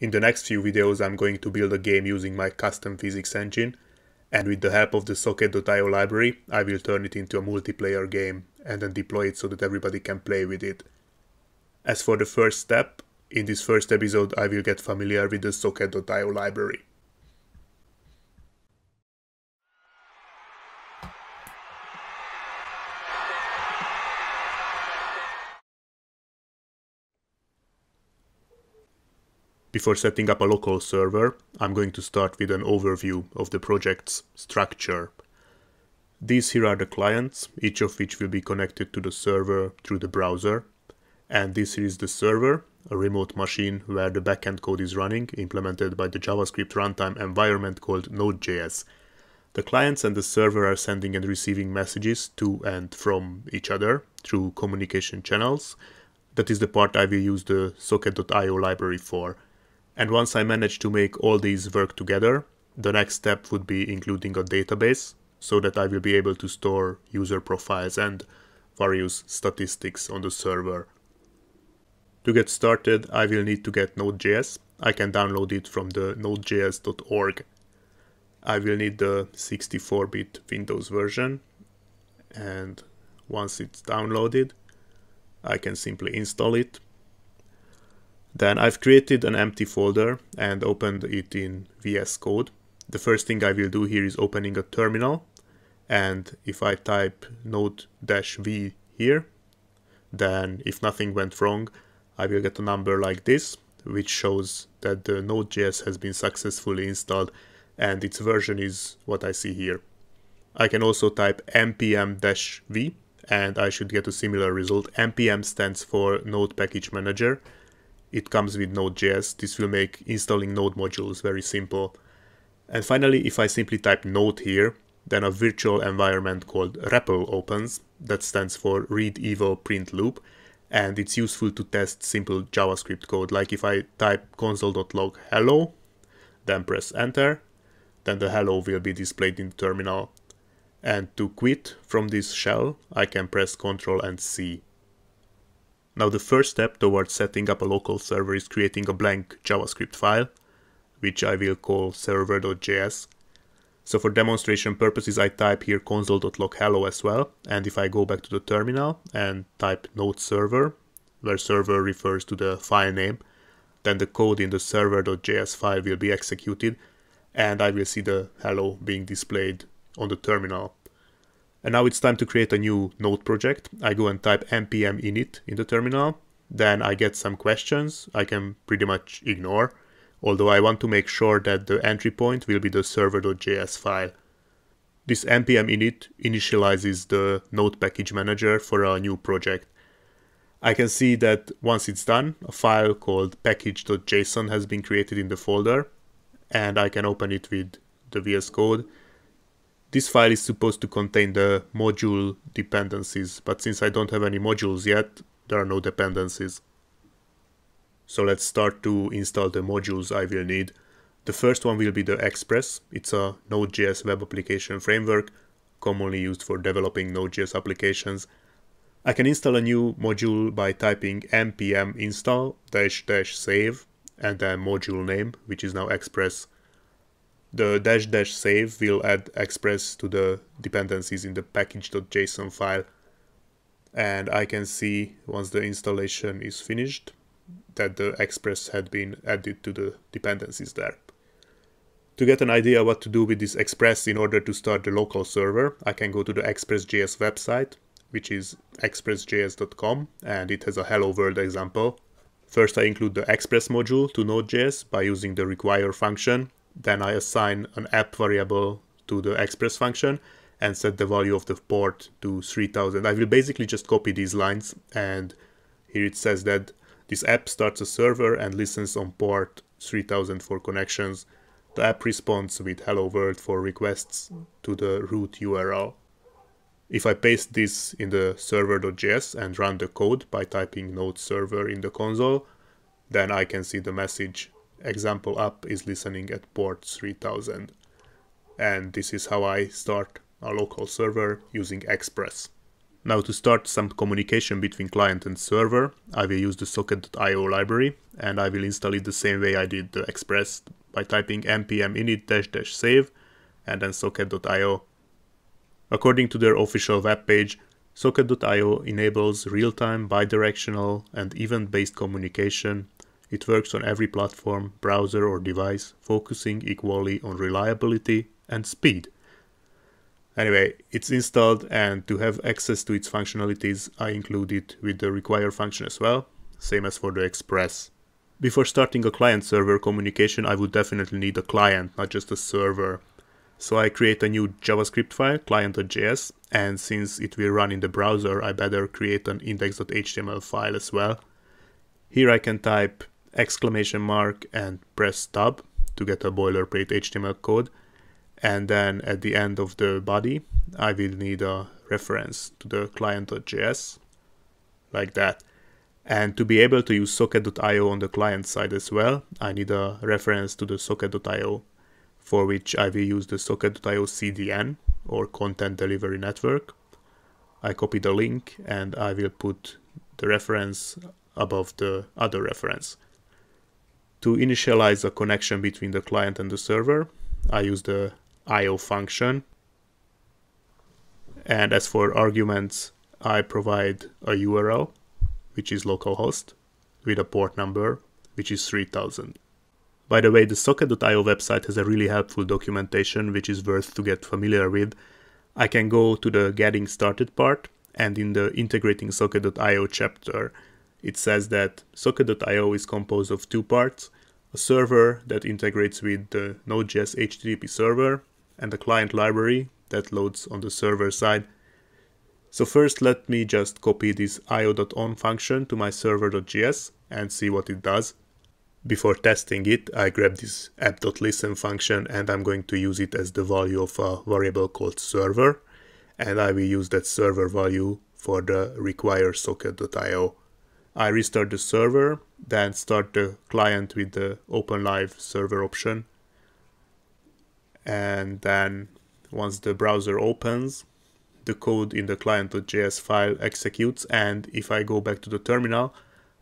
In the next few videos I'm going to build a game using my custom physics engine and with the help of the socket.io library I will turn it into a multiplayer game and then deploy it so that everybody can play with it. As for the first step, in this first episode I will get familiar with the socket.io library. Before setting up a local server, I'm going to start with an overview of the project's structure. These here are the clients, each of which will be connected to the server through the browser. And this is the server, a remote machine where the backend code is running, implemented by the JavaScript runtime environment called Node.js. The clients and the server are sending and receiving messages to and from each other through communication channels. That is the part I will use the socket.io library for. And once I manage to make all these work together, the next step would be including a database so that I will be able to store user profiles and various statistics on the server. To get started, I will need to get Node.js. I can download it from the nodejs.org. I will need the 64-bit Windows version and once it's downloaded, I can simply install it then I've created an empty folder and opened it in VS Code. The first thing I will do here is opening a terminal and if I type node-v here, then if nothing went wrong, I will get a number like this, which shows that the Node.js has been successfully installed and its version is what I see here. I can also type npm-v and I should get a similar result. npm stands for Node Package Manager it comes with Node.js. This will make installing Node modules very simple. And finally, if I simply type Node here, then a virtual environment called REPL opens, that stands for read eval print loop, and it's useful to test simple JavaScript code, like if I type console.log hello, then press enter, then the hello will be displayed in the terminal. And to quit from this shell, I can press Ctrl and C. Now the first step towards setting up a local server is creating a blank JavaScript file, which I will call server.js. So for demonstration purposes, I type here console.log hello as well. And if I go back to the terminal and type node server, where server refers to the file name, then the code in the server.js file will be executed and I will see the hello being displayed on the terminal. And now it's time to create a new node project. I go and type npm init in the terminal. Then I get some questions I can pretty much ignore, although I want to make sure that the entry point will be the server.js file. This npm init initializes the node package manager for a new project. I can see that once it's done, a file called package.json has been created in the folder, and I can open it with the VS Code this file is supposed to contain the module dependencies, but since I don't have any modules yet, there are no dependencies. So let's start to install the modules I will need. The first one will be the Express. It's a Node.js web application framework, commonly used for developing Node.js applications. I can install a new module by typing npm install dash dash save and then module name, which is now Express the dash dash save will add express to the dependencies in the package.json file and I can see once the installation is finished that the express had been added to the dependencies there. To get an idea what to do with this express in order to start the local server, I can go to the express.js website, which is expressjs.com, and it has a hello world example. First I include the express module to Node.js by using the require function, then I assign an app variable to the express function and set the value of the port to 3000. I will basically just copy these lines and here it says that this app starts a server and listens on port 3000 for connections. The app responds with hello world for requests to the root URL. If I paste this in the server.js and run the code by typing node server in the console, then I can see the message example app is listening at port 3000. And this is how I start a local server using Express. Now to start some communication between client and server, I will use the socket.io library and I will install it the same way I did the Express by typing npm init dash dash save and then socket.io. According to their official webpage, socket.io enables real-time, bidirectional and event-based communication. It works on every platform, browser or device, focusing equally on reliability and speed. Anyway, it's installed and to have access to its functionalities, I include it with the require function as well, same as for the Express. Before starting a client-server communication, I would definitely need a client, not just a server. So I create a new JavaScript file, client.js, and since it will run in the browser, I better create an index.html file as well. Here I can type exclamation mark and press tab to get a boilerplate HTML code. And then at the end of the body I will need a reference to the client.js like that. And to be able to use socket.io on the client side as well I need a reference to the socket.io for which I will use the socket.io CDN or content delivery network. I copy the link and I will put the reference above the other reference to initialize a connection between the client and the server I use the IO function. And as for arguments, I provide a URL, which is localhost, with a port number, which is 3000. By the way, the socket.io website has a really helpful documentation, which is worth to get familiar with. I can go to the getting started part, and in the integrating socket.io chapter, it says that socket.io is composed of two parts, a server that integrates with the Node.js HTTP server and a client library that loads on the server side. So first let me just copy this io.on function to my server.js and see what it does. Before testing it, I grab this app.listen function and I'm going to use it as the value of a variable called server. And I will use that server value for the require socket.io. I restart the server, then start the client with the open live server option and then once the browser opens the code in the client.js file executes and if I go back to the terminal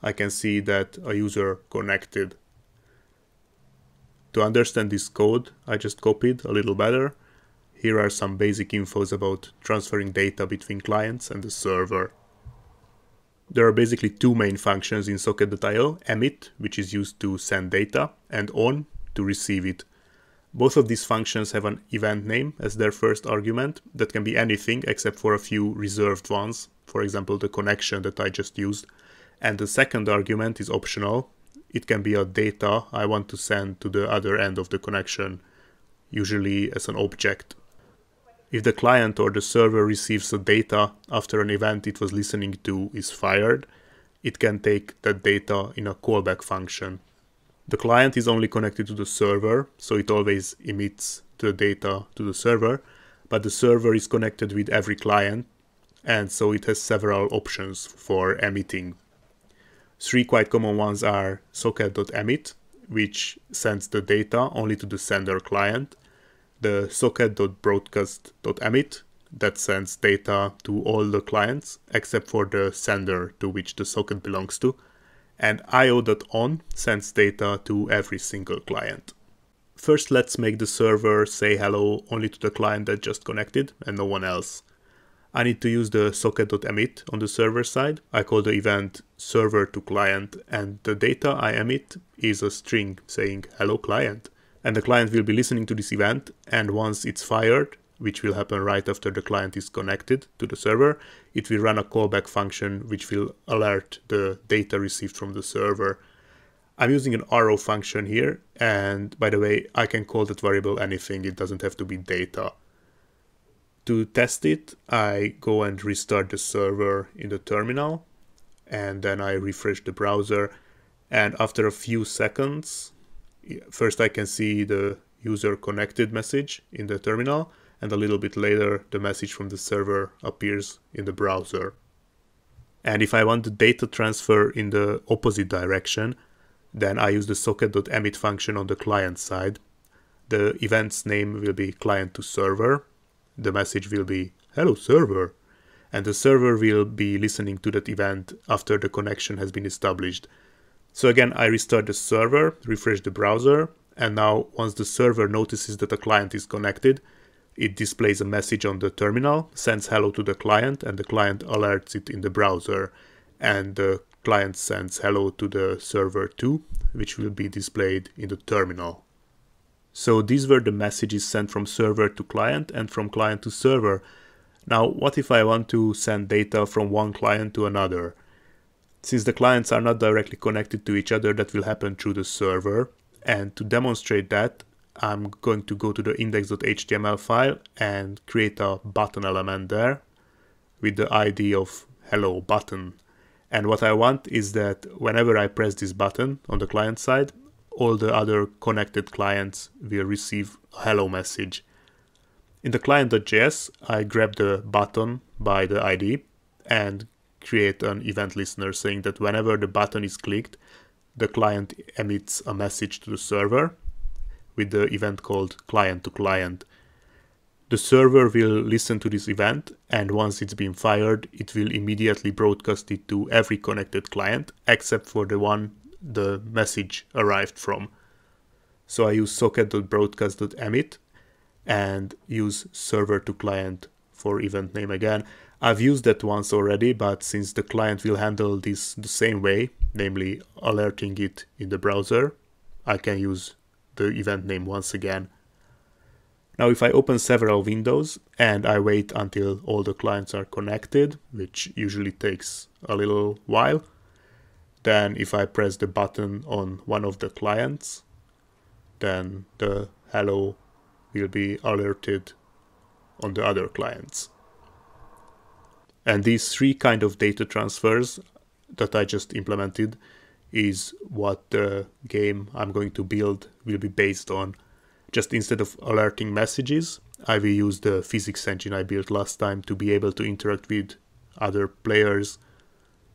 I can see that a user connected. To understand this code I just copied a little better. Here are some basic infos about transferring data between clients and the server. There are basically two main functions in socket.io, emit, which is used to send data, and on, to receive it. Both of these functions have an event name as their first argument that can be anything except for a few reserved ones, for example the connection that I just used. And the second argument is optional. It can be a data I want to send to the other end of the connection, usually as an object. If the client or the server receives a data after an event it was listening to is fired, it can take that data in a callback function. The client is only connected to the server, so it always emits the data to the server, but the server is connected with every client, and so it has several options for emitting. Three quite common ones are socket.emit, which sends the data only to the sender client, the socket.broadcast.emit, that sends data to all the clients except for the sender to which the socket belongs to, and io.on sends data to every single client. First let's make the server say hello only to the client that just connected and no one else. I need to use the socket.emit on the server side. I call the event server to client and the data I emit is a string saying hello client. And the client will be listening to this event and once it's fired, which will happen right after the client is connected to the server, it will run a callback function which will alert the data received from the server. I'm using an arrow function here, and by the way, I can call that variable anything, it doesn't have to be data. To test it, I go and restart the server in the terminal, and then I refresh the browser, and after a few seconds, first I can see the user connected message in the terminal, and a little bit later the message from the server appears in the browser. And if I want the data transfer in the opposite direction, then I use the socket.emit function on the client side. The event's name will be client to server. The message will be hello server. and the server will be listening to that event after the connection has been established. So again, I restart the server, refresh the browser, and now once the server notices that a client is connected, it displays a message on the terminal, sends hello to the client, and the client alerts it in the browser. And the client sends hello to the server too, which will be displayed in the terminal. So these were the messages sent from server to client and from client to server. Now, what if I want to send data from one client to another? Since the clients are not directly connected to each other, that will happen through the server. And to demonstrate that, I'm going to go to the index.html file and create a button element there with the ID of hello button. And what I want is that whenever I press this button on the client side, all the other connected clients will receive a hello message. In the client.js, I grab the button by the ID and create an event listener saying that whenever the button is clicked, the client emits a message to the server with the event called client to client. The server will listen to this event and once it's been fired, it will immediately broadcast it to every connected client except for the one the message arrived from. So I use socket.broadcast.emit and use server to client for event name again. I've used that once already, but since the client will handle this the same way, namely alerting it in the browser, I can use the event name once again. Now if I open several windows and I wait until all the clients are connected, which usually takes a little while, then if I press the button on one of the clients, then the hello will be alerted on the other clients. And these three kind of data transfers that I just implemented is what the game I'm going to build will be based on. Just instead of alerting messages, I will use the physics engine I built last time to be able to interact with other players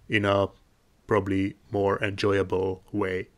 in a probably more enjoyable way.